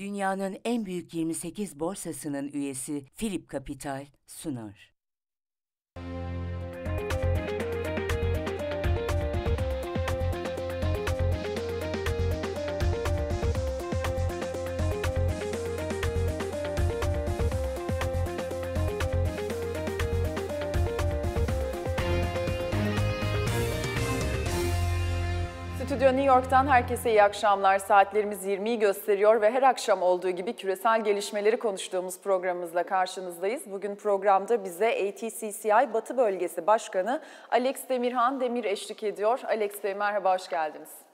dünyanın en büyük 28 borsasının üyesi Philip Capital sunar. Stüdyo New York'tan herkese iyi akşamlar. Saatlerimiz 20'yi gösteriyor ve her akşam olduğu gibi küresel gelişmeleri konuştuğumuz programımızla karşınızdayız. Bugün programda bize ATCCI Batı Bölgesi Başkanı Alex Demirhan Demir eşlik ediyor. Alex Bey merhaba, hoş geldiniz.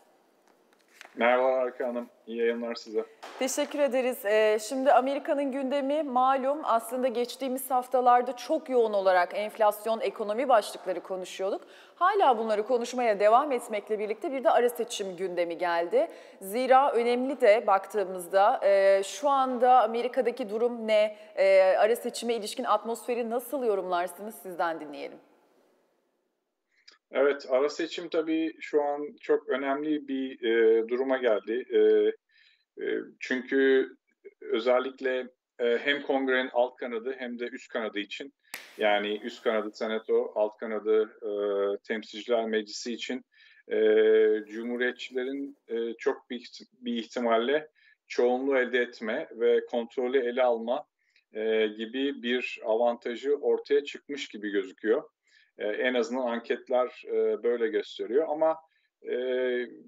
Merhaba Arka Hanım, iyi yayınlar size. Teşekkür ederiz. Ee, şimdi Amerika'nın gündemi malum aslında geçtiğimiz haftalarda çok yoğun olarak enflasyon, ekonomi başlıkları konuşuyorduk. Hala bunları konuşmaya devam etmekle birlikte bir de ara seçim gündemi geldi. Zira önemli de baktığımızda e, şu anda Amerika'daki durum ne, e, ara seçime ilişkin atmosferi nasıl yorumlarsınız sizden dinleyelim. Evet, ara seçim tabii şu an çok önemli bir e, duruma geldi. E, e, çünkü özellikle e, hem kongrenin alt kanadı hem de üst kanadı için yani üst kanadı senato, alt kanadı e, temsilciler meclisi için e, cumhuriyetçilerin e, çok bir, bir ihtimalle çoğunluğu elde etme ve kontrolü ele alma e, gibi bir avantajı ortaya çıkmış gibi gözüküyor. E, en azından anketler e, böyle gösteriyor ama e,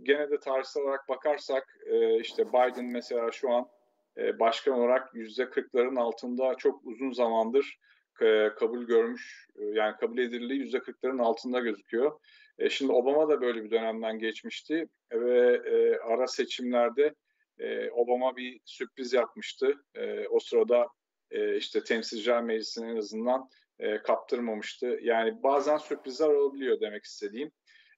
gene de tarihsel olarak bakarsak e, işte Biden mesela şu an e, başkan olarak yüzde kırkların altında çok uzun zamandır e, kabul görmüş e, yani kabul edildiği yüzde kırkların altında gözüküyor. E, şimdi Obama da böyle bir dönemden geçmişti ve e, ara seçimlerde e, Obama bir sürpriz yapmıştı. E, o sırada e, işte temsilciler meclisinin en azından e, kaptırmamıştı. Yani bazen sürprizler olabiliyor demek istediğim.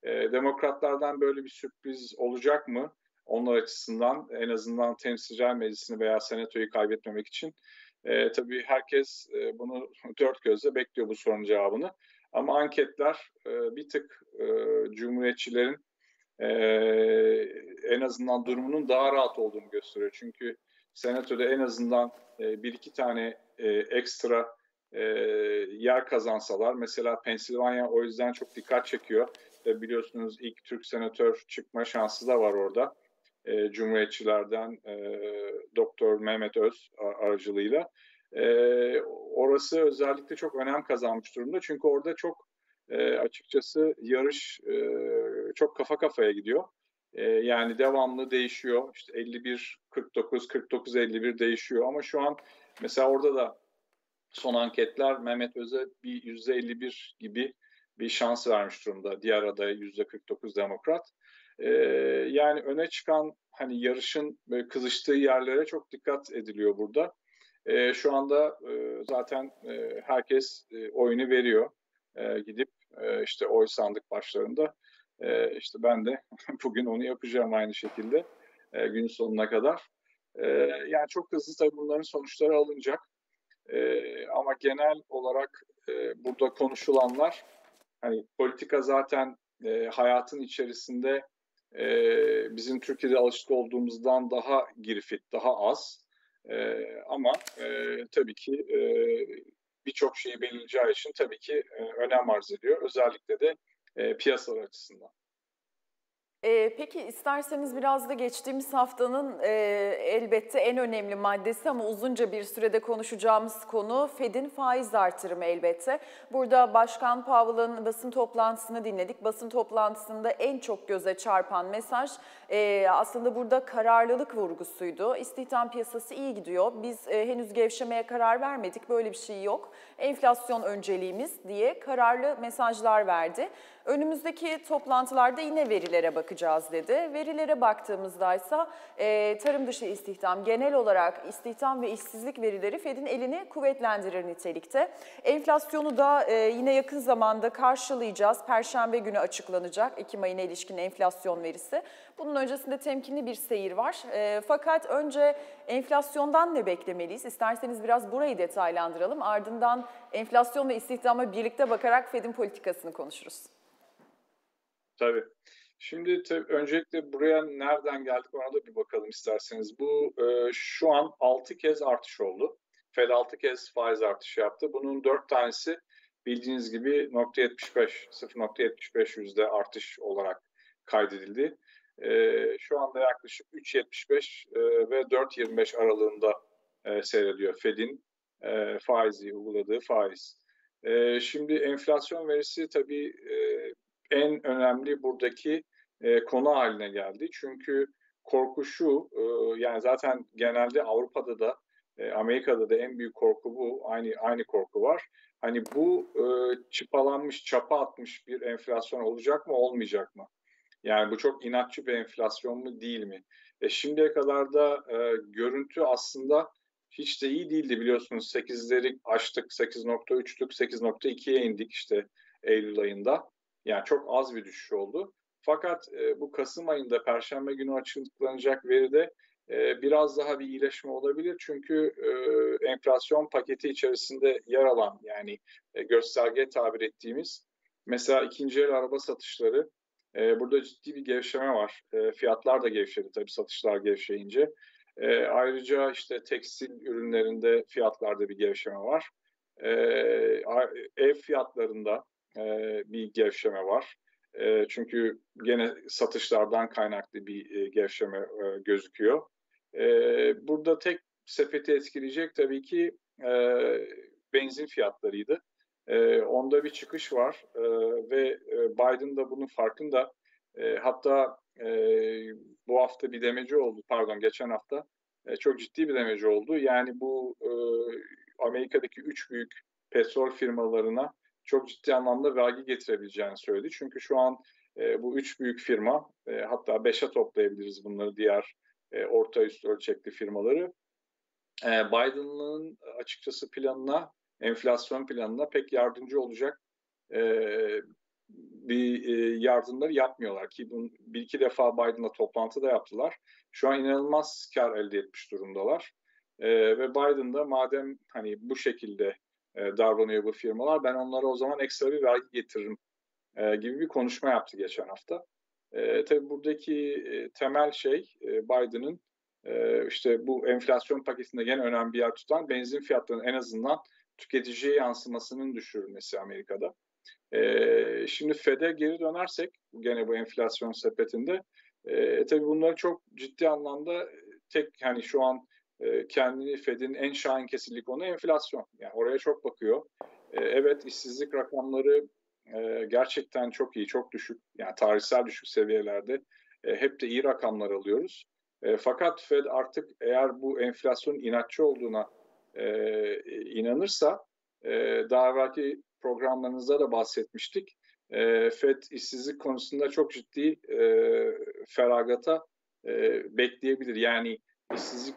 E, demokratlardan böyle bir sürpriz olacak mı? Onlar açısından en azından temsilciler meclisini veya senatoyu kaybetmemek için. E, tabii herkes e, bunu dört gözle bekliyor bu sorunun cevabını. Ama anketler e, bir tık e, cumhuriyetçilerin e, en azından durumunun daha rahat olduğunu gösteriyor. Çünkü senatoda en azından e, bir iki tane e, ekstra e, yer kazansalar. Mesela Pensilvanya o yüzden çok dikkat çekiyor. E, biliyorsunuz ilk Türk senatör çıkma şansı da var orada. E, Cumhuriyetçilerden e, Doktor Mehmet Öz aracılığıyla. E, orası özellikle çok önem kazanmış durumda. Çünkü orada çok e, açıkçası yarış e, çok kafa kafaya gidiyor. E, yani devamlı değişiyor. İşte 51 49 49 51 değişiyor ama şu an mesela orada da son anketler Mehmet Öz'e bir yüzde 51 gibi bir şans vermiş durumda. Diğer adaya yüzde 49 demokrat. Ee, yani öne çıkan hani yarışın böyle kızıştığı yerlere çok dikkat ediliyor burada. Ee, şu anda e, zaten e, herkes e, oyunu veriyor. E, gidip e, işte oy sandık başlarında. E, işte ben de bugün onu yapacağım aynı şekilde e, gün sonuna kadar. E, yani çok hızlı tabii bunların sonuçları alınacak. E, ama genel olarak e, burada konuşulanlar hani politika zaten e, hayatın içerisinde e, bizim Türkiye'de alışık olduğumuzdan daha girifit, daha az. E, ama e, tabii ki e, birçok şeyi belirleyeceği için tabii ki e, önem arz ediyor. Özellikle de e, piyasalar açısından. Ee, peki isterseniz biraz da geçtiğimiz haftanın e, elbette en önemli maddesi ama uzunca bir sürede konuşacağımız konu Fed'in faiz artırımı elbette. Burada Başkan Powell'ın basın toplantısını dinledik. Basın toplantısında en çok göze çarpan mesaj e, aslında burada kararlılık vurgusuydu. İstihdam piyasası iyi gidiyor. Biz e, henüz gevşemeye karar vermedik. Böyle bir şey yok. Enflasyon önceliğimiz diye kararlı mesajlar verdi. Önümüzdeki toplantılarda yine verilere bakacağız dedi. Verilere baktığımızda ise tarım dışı istihdam, genel olarak istihdam ve işsizlik verileri Fed'in elini kuvvetlendirir nitelikte. Enflasyonu da e, yine yakın zamanda karşılayacağız. Perşembe günü açıklanacak Ekim ayına ilişkin enflasyon verisi. Bunun öncesinde temkinli bir seyir var. E, fakat önce enflasyondan ne beklemeliyiz? İsterseniz biraz burayı detaylandıralım. Ardından enflasyon ve istihdama birlikte bakarak Fed'in politikasını konuşuruz. Tabii. Şimdi tabii öncelikle buraya nereden geldik ona da bir bakalım isterseniz. Bu e, şu an 6 kez artış oldu. Fed 6 kez faiz artışı yaptı. Bunun 4 tanesi bildiğiniz gibi 0.75, 0.75 yüzde artış olarak kaydedildi. E, şu anda yaklaşık 3.75 e, ve 4.25 aralığında e, seyrediyor Fed'in e, faizi, uyguladığı faiz. E, şimdi enflasyon verisi tabii e, en önemli buradaki e, konu haline geldi. Çünkü korku şu, e, yani zaten genelde Avrupa'da da e, Amerika'da da en büyük korku bu. Aynı aynı korku var. Hani bu e, çıpalanmış, çapa atmış bir enflasyon olacak mı, olmayacak mı? Yani bu çok inatçı bir enflasyon mu, değil mi? E, şimdiye kadar da e, görüntü aslında hiç de iyi değildi biliyorsunuz. 8'leri açtık, 8.3'tük, 8.2'ye indik işte Eylül ayında. Yani çok az bir düşüş oldu. Fakat e, bu Kasım ayında Perşembe günü açıklanacak veride e, biraz daha bir iyileşme olabilir. Çünkü e, enflasyon paketi içerisinde yer alan yani e, gösterge tabir ettiğimiz mesela ikinci el araba satışları e, burada ciddi bir gevşeme var. E, fiyatlar da gevşedi tabii satışlar gevşeyince. E, ayrıca işte tekstil ürünlerinde fiyatlarda bir gevşeme var. E, ev fiyatlarında e, bir gevşeme var. E, çünkü gene satışlardan kaynaklı bir e, gevşeme e, gözüküyor. E, burada tek sepeti etkileyecek tabii ki e, benzin fiyatlarıydı. E, onda bir çıkış var e, ve e, Biden da bunun farkında. E, hatta e, bu hafta bir demeci oldu, pardon geçen hafta e, çok ciddi bir demeci oldu. Yani bu e, Amerika'daki üç büyük petrol firmalarına çok ciddi anlamda vergi getirebileceğini söyledi. Çünkü şu an e, bu üç büyük firma, e, hatta beşe toplayabiliriz bunları diğer e, orta üst ölçekli firmaları. E, Biden'ın açıkçası planına, enflasyon planına pek yardımcı olacak e, bir e, yardımları yapmıyorlar ki bunu bir iki defa Biden'la toplantıda yaptılar. Şu an inanılmaz kar elde etmiş durumdalar. E, ve Biden da madem hani bu şekilde e, davranıyor bu firmalar. Ben onlara o zaman ekstra bir vergi getiririm e, gibi bir konuşma yaptı geçen hafta. E, tabii buradaki e, temel şey e, Biden'ın e, işte bu enflasyon paketinde gene önemli bir yer tutan benzin fiyatlarının en azından tüketiciye yansımasının düşürülmesi Amerika'da. E, şimdi FED'e geri dönersek gene bu enflasyon sepetinde e, tabii bunları çok ciddi anlamda tek hani şu an e, kendini Fed'in en şahin kesillik konu enflasyon. Yani oraya çok bakıyor. E, evet işsizlik rakamları e, gerçekten çok iyi, çok düşük. Yani tarihsel düşük seviyelerde hep de iyi rakamlar alıyoruz. fakat Fed artık eğer bu enflasyonun inatçı olduğuna inanırsa daha belki programlarınızda da bahsetmiştik. Fed işsizlik konusunda çok ciddi feragata bekleyebilir. Yani işsizlik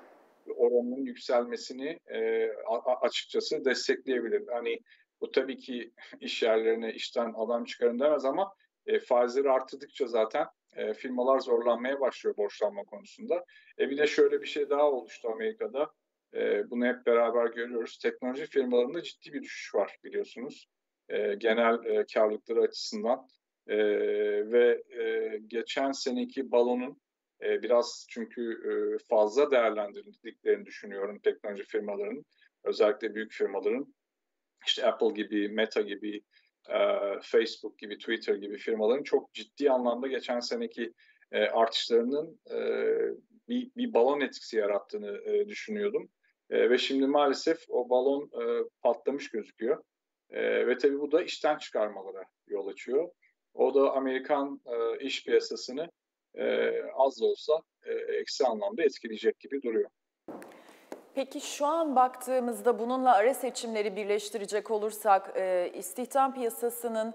oranının yükselmesini e, açıkçası destekleyebilir. Hani bu tabii ki iş yerlerine işten adam çıkarın demez ama e, faizleri arttırdıkça zaten e, firmalar zorlanmaya başlıyor borçlanma konusunda. E, bir de şöyle bir şey daha oluştu Amerika'da. E, bunu hep beraber görüyoruz. Teknoloji firmalarında ciddi bir düşüş var biliyorsunuz. E, genel e, karlılıkları açısından. E, ve e, geçen seneki balonun e, biraz çünkü e, fazla değerlendirdiklerini düşünüyorum teknoloji firmalarının, özellikle büyük firmaların. işte Apple gibi, Meta gibi, e, Facebook gibi, Twitter gibi firmaların çok ciddi anlamda geçen seneki artışlarının bir, bir balon etkisi yarattığını düşünüyordum. ve şimdi maalesef o balon patlamış gözüküyor. ve tabii bu da işten çıkarmalara yol açıyor. O da Amerikan iş piyasasını e, az da olsa e, eksi anlamda etkileyecek gibi duruyor. Peki şu an baktığımızda bununla ara seçimleri birleştirecek olursak e, istihdam piyasasının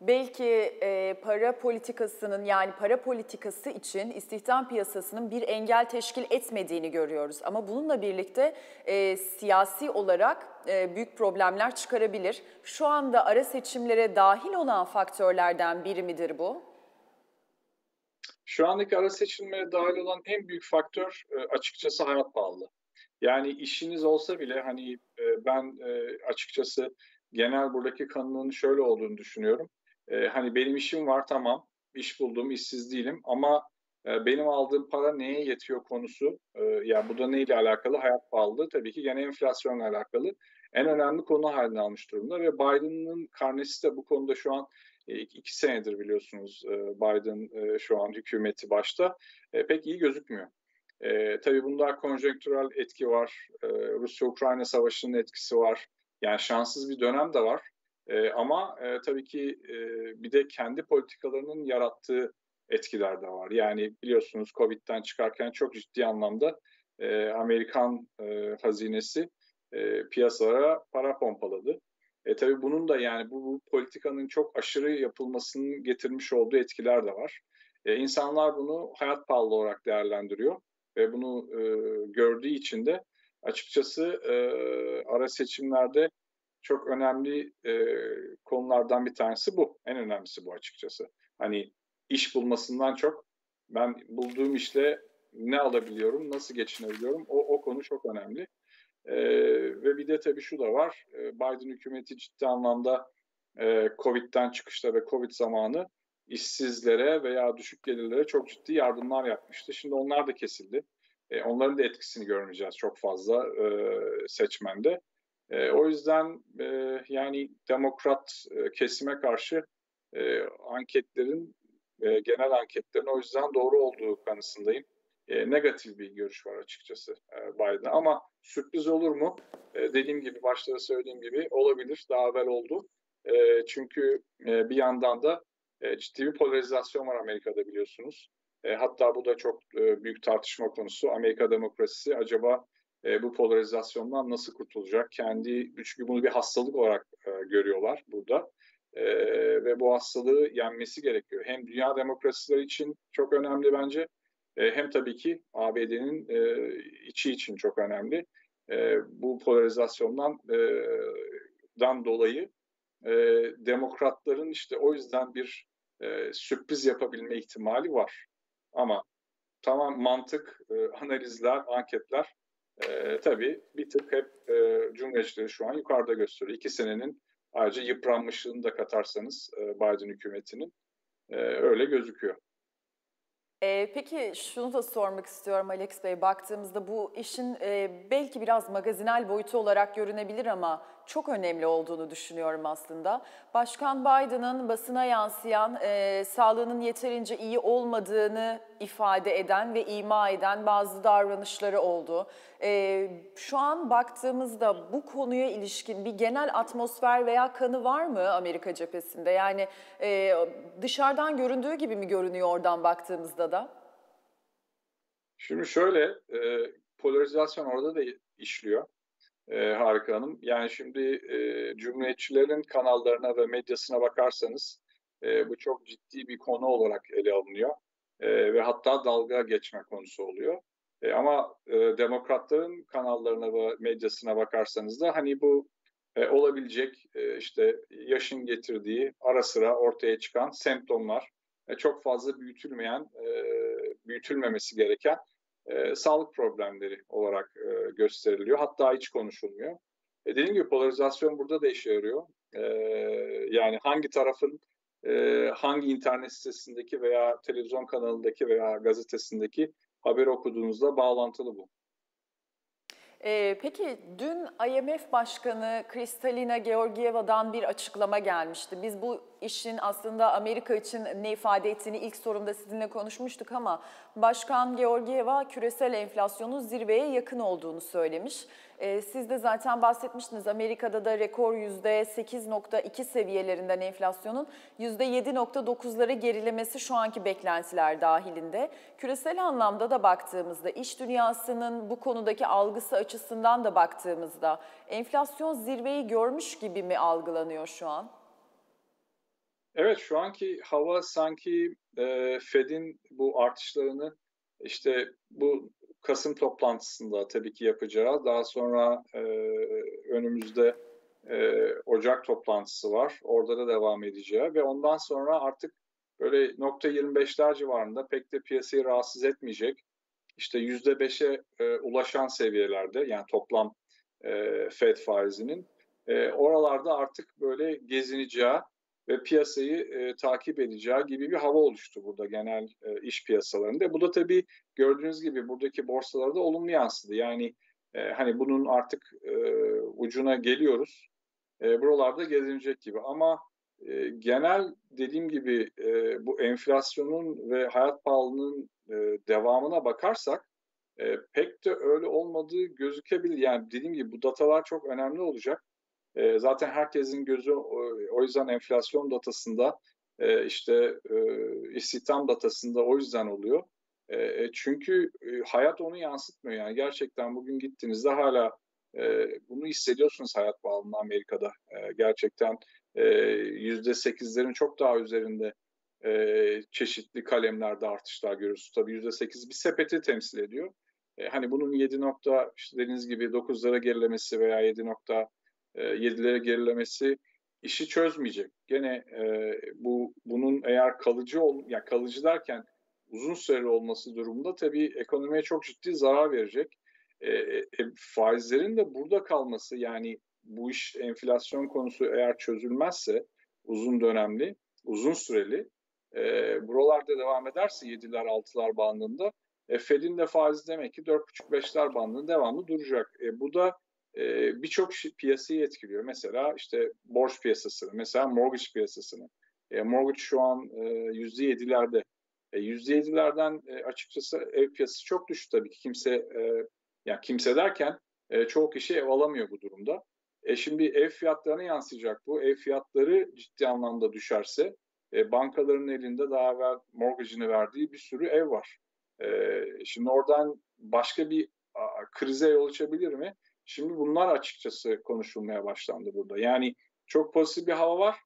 belki e, para politikasının yani para politikası için istihdam piyasasının bir engel teşkil etmediğini görüyoruz. Ama bununla birlikte e, siyasi olarak e, büyük problemler çıkarabilir. Şu anda ara seçimlere dahil olan faktörlerden biri midir bu? Şu andaki ara seçilmeye dahil olan en büyük faktör e, açıkçası hayat pahalı. Yani işiniz olsa bile hani e, ben e, açıkçası genel buradaki kanunun şöyle olduğunu düşünüyorum. Hani benim işim var tamam, iş buldum, işsiz değilim ama benim aldığım para neye yetiyor konusu. Yani bu da neyle alakalı? Hayat pahalılığı tabii ki gene enflasyonla alakalı. En önemli konu haline almış durumda ve Biden'ın karnesi de bu konuda şu an iki senedir biliyorsunuz e, Biden e, şu an hükümeti başta pek iyi gözükmüyor. E, tabii bunda konjonktürel etki var. E, Rusya-Ukrayna savaşının etkisi var. Yani şanssız bir dönem de var. E, ama e, tabii ki e, bir de kendi politikalarının yarattığı etkiler de var. Yani biliyorsunuz Covid'den çıkarken çok ciddi anlamda e, Amerikan e, hazinesi e, piyasalara para pompaladı. E, tabii bunun da yani bu, bu politikanın çok aşırı yapılmasının getirmiş olduğu etkiler de var. E, insanlar bunu hayat pahalı olarak değerlendiriyor ve bunu e, gördüğü için de açıkçası e, ara seçimlerde çok önemli e, konulardan bir tanesi bu. En önemlisi bu açıkçası. Hani iş bulmasından çok ben bulduğum işle ne alabiliyorum, nasıl geçinebiliyorum o, o konu çok önemli. E, ve bir de tabii şu da var, e, Biden hükümeti ciddi anlamda e, Covid'den çıkışta ve Covid zamanı işsizlere veya düşük gelirlere çok ciddi yardımlar yapmıştı. Şimdi onlar da kesildi. E, onların da etkisini görmeyeceğiz çok fazla e, seçmende. E, o yüzden e, yani demokrat e, kesime karşı e, anketlerin, e, genel anketlerin o yüzden doğru olduğu kanısındayım. E, negatif bir görüş var açıkçası e, Biden'a ama sürpriz olur mu? E, dediğim gibi başta söylediğim gibi olabilir. Daha evvel oldu. E, çünkü e, bir yandan da e, ciddi bir polarizasyon var Amerika'da biliyorsunuz. E, hatta bu da çok e, büyük tartışma konusu. Amerika demokrasisi acaba e, bu polarizasyondan nasıl kurtulacak? Kendi çünkü bunu bir hastalık olarak e, görüyorlar burada. E, ve bu hastalığı yenmesi gerekiyor. Hem dünya demokrasileri için çok önemli bence. E, hem tabii ki ABD'nin e, içi için çok önemli. E, bu polarizasyondan e, dan dolayı e, demokratların işte o yüzden bir e, sürpriz yapabilme ihtimali var. Ama tamam mantık, e, analizler, anketler e, tabii bir tık hep e, Cumhuriyetçileri şu an yukarıda gösteriyor. İki senenin ayrıca yıpranmışlığını da katarsanız e, Biden hükümetinin e, öyle gözüküyor. E, peki şunu da sormak istiyorum Alex Bey. Baktığımızda bu işin e, belki biraz magazinel boyutu olarak görünebilir ama çok önemli olduğunu düşünüyorum aslında. Başkan Biden'ın basına yansıyan e, sağlığının yeterince iyi olmadığını ifade eden ve ima eden bazı davranışları oldu. E, şu an baktığımızda bu konuya ilişkin bir genel atmosfer veya kanı var mı Amerika cephesinde? Yani e, dışarıdan göründüğü gibi mi görünüyor oradan baktığımızda da? Şimdi şöyle, e, polarizasyon orada da işliyor e, Harika Hanım. Yani şimdi e, Cumhuriyetçilerin kanallarına ve medyasına bakarsanız e, bu çok ciddi bir konu olarak ele alınıyor. E, ve hatta dalga geçme konusu oluyor. E, ama e, demokratların kanallarına ve medyasına bakarsanız da hani bu e, olabilecek e, işte yaşın getirdiği ara sıra ortaya çıkan semptomlar, çok fazla büyütülmeyen, e, büyütülmemesi gereken e, sağlık problemleri olarak e, gösteriliyor. Hatta hiç konuşulmuyor. Dediğim gibi polarizasyon burada da işe yarıyor. Yani hangi tarafın hangi internet sitesindeki veya televizyon kanalındaki veya gazetesindeki haberi okuduğunuzda bağlantılı bu. Ee, peki dün IMF Başkanı Kristalina Georgieva'dan bir açıklama gelmişti. Biz bu işin aslında Amerika için ne ifade ettiğini ilk sorumda sizinle konuşmuştuk ama Başkan Georgieva küresel enflasyonun zirveye yakın olduğunu söylemiş. Ee, siz de zaten bahsetmiştiniz Amerika'da da rekor %8.2 seviyelerinden enflasyonun %7.9'lara gerilemesi şu anki beklentiler dahilinde. Küresel anlamda da baktığımızda iş dünyasının bu konudaki algısı açısından da baktığımızda enflasyon zirveyi görmüş gibi mi algılanıyor şu an? Evet şu anki hava sanki e, Fed'in bu artışlarını işte bu Kasım toplantısında tabii ki yapacağı, daha sonra e, önümüzde e, Ocak toplantısı var. Orada da devam edeceği ve ondan sonra artık böyle nokta 25'ler civarında pek de piyasayı rahatsız etmeyecek. İşte %5'e e, ulaşan seviyelerde yani toplam e, Fed faizinin e, oralarda artık böyle gezineceği ve piyasayı e, takip edeceği gibi bir hava oluştu burada genel e, iş piyasalarında. Bu da tabii gördüğünüz gibi buradaki borsalarda olumlu yansıdı. Yani e, hani bunun artık e, ucuna geliyoruz. E, buralarda gezinecek gibi ama e, genel dediğim gibi e, bu enflasyonun ve hayat pahalılığının e, devamına bakarsak e, pek de öyle olmadığı gözükebilir. Yani dediğim gibi bu datalar çok önemli olacak. E, zaten herkesin gözü o, yüzden enflasyon datasında e, işte e, istihdam datasında o yüzden oluyor. E, çünkü e, hayat onu yansıtmıyor. Yani gerçekten bugün gittiğinizde hala bunu hissediyorsunuz hayat pahalılığında Amerika'da. Gerçekten yüzde sekizlerin çok daha üzerinde çeşitli kalemlerde artışlar görüyoruz. Tabii yüzde sekiz bir sepeti temsil ediyor. Hani bunun 7 nokta işte dediğiniz gibi 9'lara gerilemesi veya 7 nokta e, 7'lere gerilemesi işi çözmeyecek. Gene e, bu bunun eğer kalıcı ol, ya kalıcı derken uzun süreli olması durumunda tabii ekonomiye çok ciddi zarar verecek. E, e, faizlerin de burada kalması yani bu iş enflasyon konusu eğer çözülmezse uzun dönemli, uzun süreli e, buralarda devam ederse 7'ler 6'lar bandında e, Fed'in de faizi demek ki 4,5-5'ler bandında devamlı duracak. E, bu da birçok piyasayı etkiliyor. Mesela işte borç piyasasını, mesela mortgage piyasasını. E, mortgage şu an e, %7'lerde. E, %7'lerden e, açıkçası ev piyasası çok düştü tabii ki. Kimse, e, yani kimse derken e, çoğu kişi ev alamıyor bu durumda. E şimdi ev fiyatlarına yansıyacak bu. Ev fiyatları ciddi anlamda düşerse e, bankaların elinde daha evvel mortgage'ını verdiği bir sürü ev var. E, şimdi oradan başka bir a, krize yol açabilir mi? Şimdi bunlar açıkçası konuşulmaya başlandı burada. Yani çok pozitif bir hava var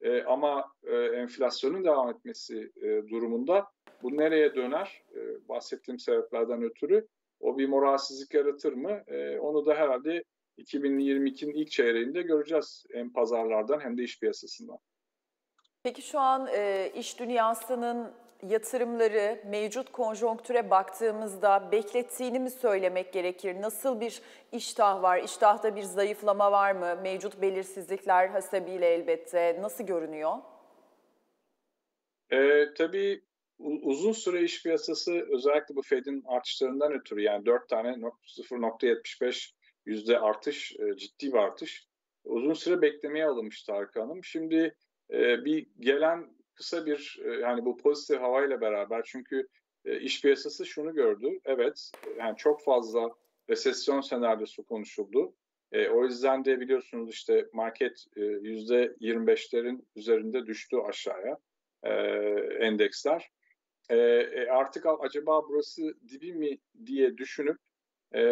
e, ama e, enflasyonun devam etmesi e, durumunda bu nereye döner? E, bahsettiğim sebeplerden ötürü o bir moralsizlik yaratır mı? E, onu da herhalde 2022'nin ilk çeyreğinde göreceğiz hem pazarlardan hem de iş piyasasından. Peki şu an e, iş dünyasının yatırımları mevcut konjonktüre baktığımızda beklettiğini mi söylemek gerekir? Nasıl bir iştah var? İştahta bir zayıflama var mı? Mevcut belirsizlikler hasebiyle elbette. Nasıl görünüyor? Ee, tabii uzun süre iş piyasası özellikle bu Fed'in artışlarından ötürü yani 4 tane 0.75 yüzde artış, e, ciddi bir artış. Uzun süre beklemeye alınmış Tarık Hanım. Şimdi e, bir gelen kısa bir e, yani bu pozitif havayla beraber çünkü e, iş piyasası şunu gördü. Evet yani çok fazla resesyon senaryosu konuşuldu. E, o yüzden de biliyorsunuz işte market e, yüzde 25'lerin üzerinde düştü aşağıya e, endeksler. E, artık acaba burası dibi mi diye düşünüp e,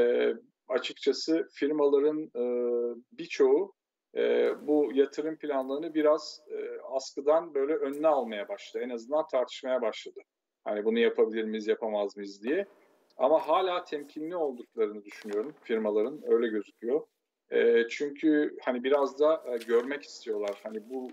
açıkçası firmaların e, birçoğu e, bu yatırım planlarını biraz e, askıdan böyle önüne almaya başladı. En azından tartışmaya başladı. Hani bunu yapabilir miyiz, yapamaz mıyız diye. Ama hala temkinli olduklarını düşünüyorum firmaların, öyle gözüküyor. E, çünkü hani biraz da e, görmek istiyorlar. Hani bu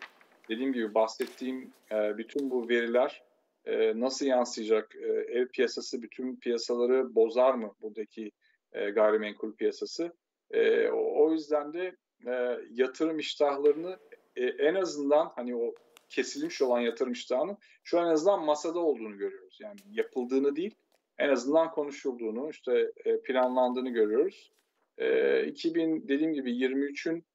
dediğim gibi bahsettiğim e, bütün bu veriler e, nasıl yansıyacak? E, ev piyasası bütün piyasaları bozar mı buradaki e, gayrimenkul piyasası. E, o, yüzden de e, yatırım iştahlarını e, en azından hani o kesilmiş olan yatırım iştahının şu an en azından masada olduğunu görüyoruz. Yani yapıldığını değil en azından konuşulduğunu işte e, planlandığını görüyoruz. E, 2000 dediğim gibi 23'ün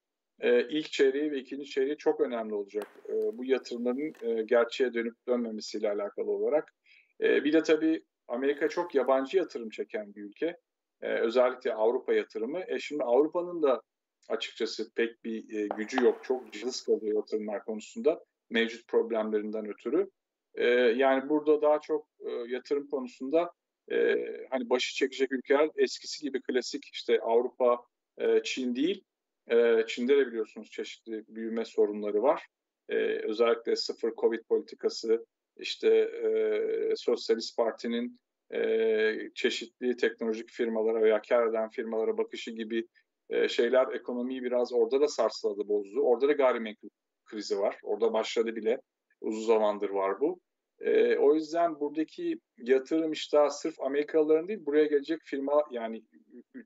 e, ilk çeyreği ve ikinci çeyreği çok önemli olacak. E, bu yatırımların e, gerçeğe dönüp dönmemesiyle alakalı olarak. E, bir de tabii Amerika çok yabancı yatırım çeken bir ülke. E, özellikle Avrupa yatırımı. E şimdi Avrupa'nın da açıkçası pek bir e, gücü yok. Çok cılız kalıyor yatırımlar konusunda mevcut problemlerinden ötürü. E, yani burada daha çok e, yatırım konusunda e, hani başı çekecek ülkeler eskisi gibi klasik işte Avrupa, e, Çin değil. E, Çin'de de biliyorsunuz çeşitli büyüme sorunları var. E, özellikle sıfır Covid politikası, işte e, Sosyalist Parti'nin e, çeşitli teknolojik firmalara veya kar eden firmalara bakışı gibi e, şeyler ekonomiyi biraz orada da sarsladı, bozdu. Orada da gayrimenkul krizi var. Orada başladı bile. Uzun zamandır var bu. E, o yüzden buradaki yatırım işte sırf Amerikalıların değil, buraya gelecek firma yani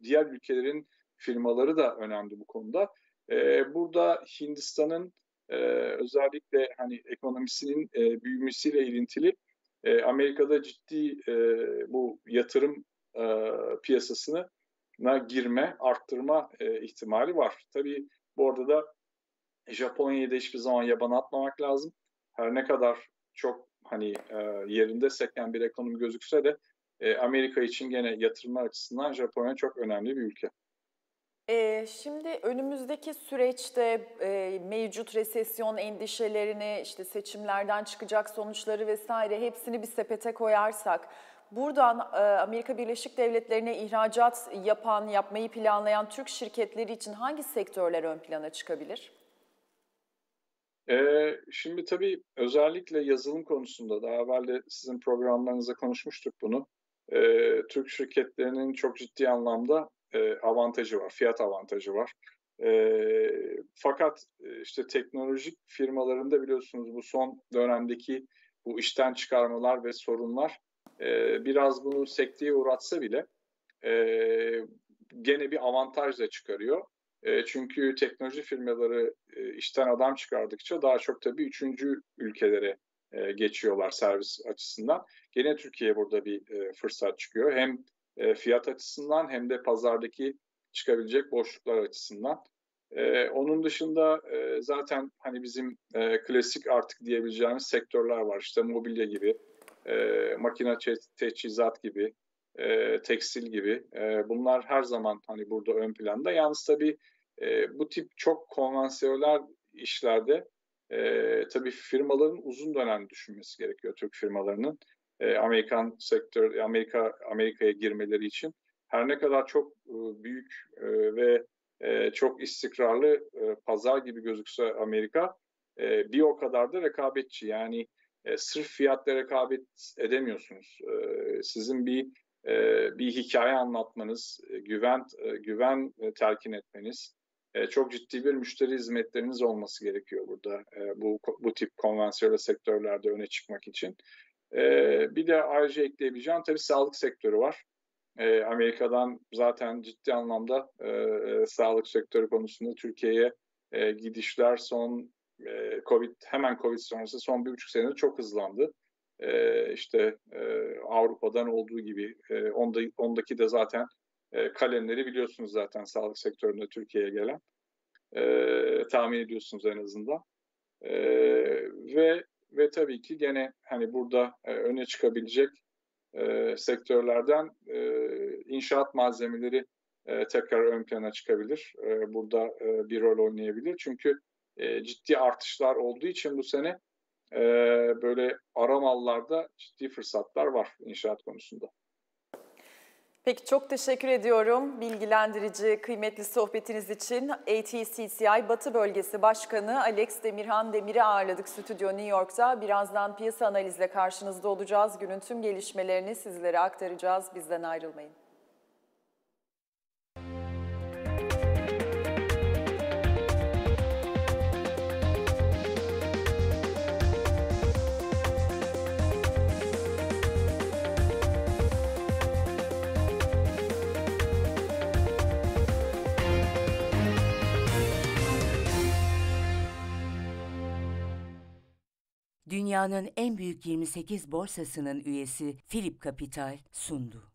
diğer ülkelerin firmaları da önemli bu konuda. E, burada Hindistan'ın e, özellikle hani ekonomisinin e, büyümesiyle ilintili e, Amerika'da ciddi e, bu yatırım e, piyasasına girme, arttırma e, ihtimali var. Tabii bu arada da Japonya'yı da hiçbir zaman yabana atmamak lazım. Her ne kadar çok hani e, yerinde seken bir ekonomi gözükse de e, Amerika için gene yatırımlar açısından Japonya çok önemli bir ülke. Şimdi önümüzdeki süreçte mevcut resesyon endişelerini, işte seçimlerden çıkacak sonuçları vesaire hepsini bir sepete koyarsak, buradan Amerika Birleşik Devletleri'ne ihracat yapan, yapmayı planlayan Türk şirketleri için hangi sektörler ön plana çıkabilir? Şimdi tabii özellikle yazılım konusunda daha evvel de sizin programlarınızda konuşmuştuk bunu. Türk şirketlerinin çok ciddi anlamda e, avantajı var, fiyat avantajı var. E, fakat e, işte teknolojik firmalarında biliyorsunuz bu son dönemdeki bu işten çıkarmalar ve sorunlar e, biraz bunu sekteye uğratsa bile e, gene bir avantaj da çıkarıyor. E, çünkü teknoloji firmaları e, işten adam çıkardıkça daha çok tabii üçüncü ülkelere e, geçiyorlar servis açısından. Gene Türkiye burada bir e, fırsat çıkıyor. Hem e, fiyat açısından hem de pazardaki çıkabilecek boşluklar açısından. E, onun dışında e, zaten hani bizim e, klasik artık diyebileceğimiz sektörler var. İşte mobilya gibi, e, makine teçhizat gibi, e, tekstil gibi. E, bunlar her zaman hani burada ön planda. Yalnız tabii e, bu tip çok konvansiyonel işlerde e, tabii firmaların uzun dönem düşünmesi gerekiyor Türk firmalarının e, Amerikan sektör Amerika Amerika'ya girmeleri için her ne kadar çok e, büyük e, ve e, çok istikrarlı e, pazar gibi gözükse Amerika e, bir o kadar da rekabetçi yani e, sırf fiyatla rekabet edemiyorsunuz. E, sizin bir e, bir hikaye anlatmanız, e, güven e, güven telkin etmeniz, e, çok ciddi bir müşteri hizmetleriniz olması gerekiyor burada e, bu bu tip konvansiyonel sektörlerde öne çıkmak için. E, bir de ayrıca ekleyebileceğim tabii sağlık sektörü var. E, Amerika'dan zaten ciddi anlamda e, e, sağlık sektörü konusunda Türkiye'ye e, gidişler son e, Covid hemen Covid sonrası son bir buçuk senede çok hızlandı. E, işte e, Avrupa'dan olduğu gibi e, onda, ondaki de zaten e, kalemleri biliyorsunuz zaten sağlık sektöründe Türkiye'ye gelen. E, tahmin ediyorsunuz en azından. E, ve ve tabii ki gene hani burada e, öne çıkabilecek e, sektörlerden e, inşaat malzemeleri e, tekrar ön plana çıkabilir. E, burada e, bir rol oynayabilir. Çünkü e, ciddi artışlar olduğu için bu sene e, böyle ara mallarda ciddi fırsatlar var inşaat konusunda. Peki çok teşekkür ediyorum bilgilendirici, kıymetli sohbetiniz için. ATCCI Batı Bölgesi Başkanı Alex Demirhan Demir'i ağırladık stüdyo New York'ta. Birazdan piyasa analizle karşınızda olacağız. Günün tüm gelişmelerini sizlere aktaracağız. Bizden ayrılmayın. Dünyanın en büyük 28 borsasının üyesi Philip Capital sundu.